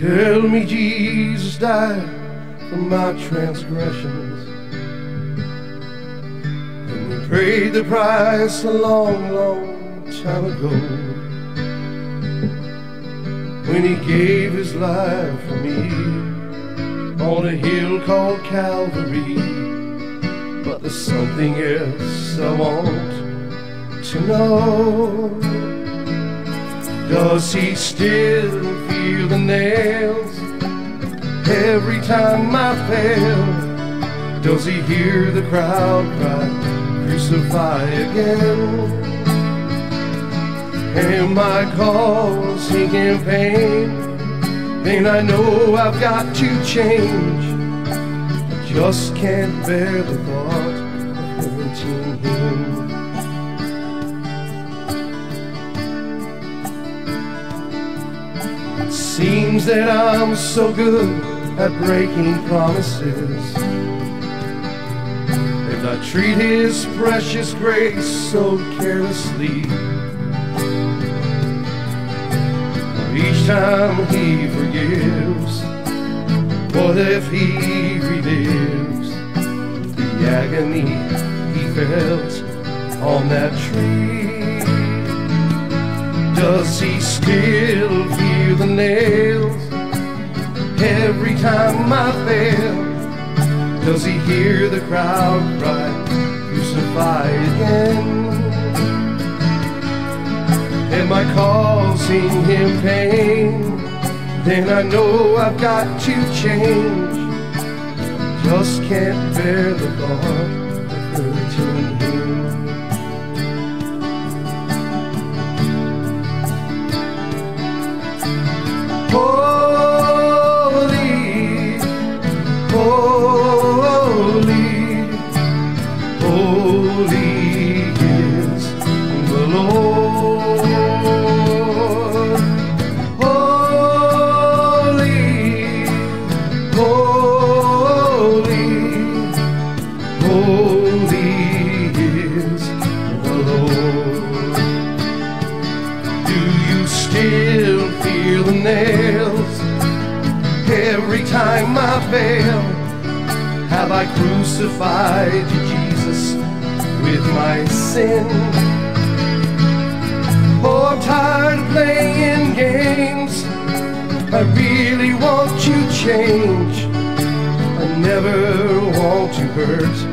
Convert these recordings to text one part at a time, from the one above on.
Tell me Jesus died for my transgressions. And he paid the price a long, long time ago. When he gave his life for me on a hill called Calvary. But there's something else I want to know. Does he still feel the nails every time I fail? Does he hear the crowd cry, crucify again? Am I causing him pain? Then I know I've got to change. I just can't bear the thought of hurting him. Seems that I'm so good at breaking promises. And I treat his precious grace so carelessly. Each time he forgives, what if he relives the agony he felt on that tree? Does he still feel nails every time I fail? Does he hear the crowd cry, crucify again? Am I causing him pain? Then I know I've got to change. Just can't bear the thought of hurting nails every time I fail? Have I crucified you, Jesus, with my sin? Oh, I'm tired of playing games. I really want to change. I never want to hurt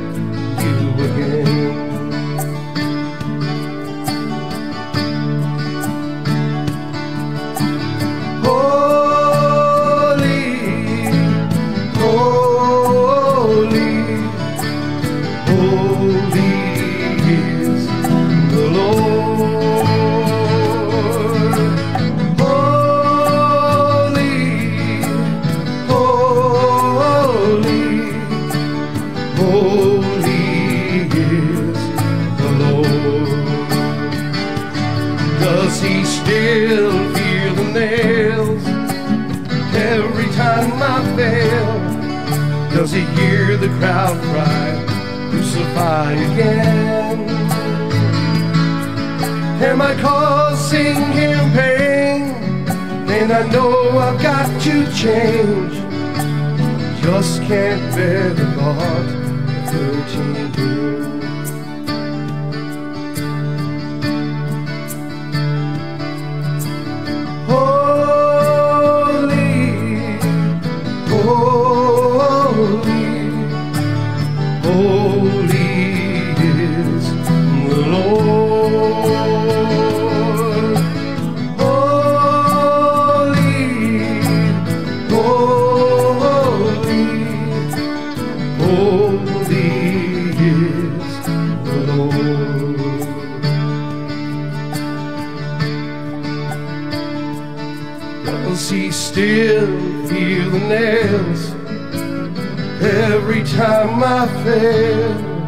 Does he still feel the nails every time I fail? Does he hear the crowd cry, crucify again? Am I causing him pain? Then I know I've got to change. Just can't bear the thought of hurting him. He still feel the nails every time I fail?